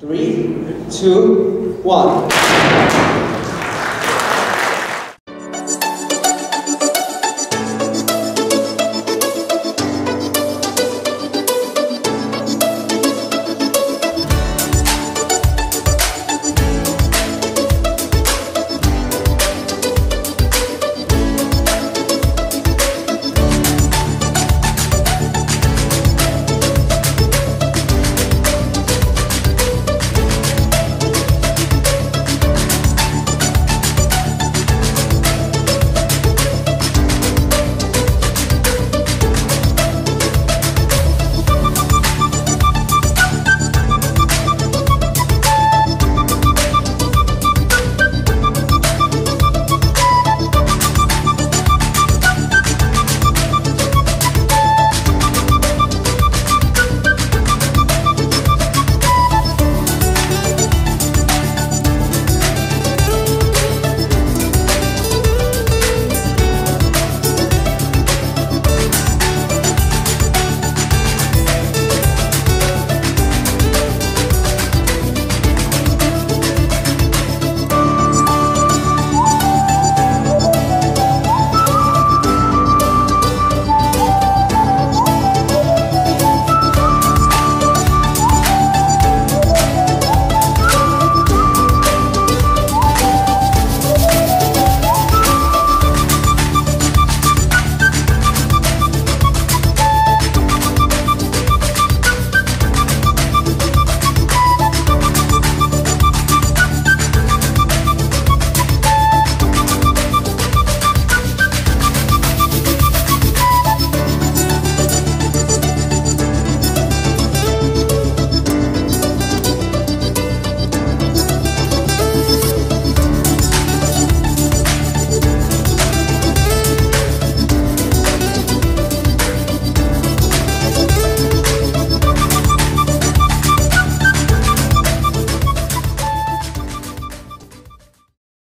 Three, two, one.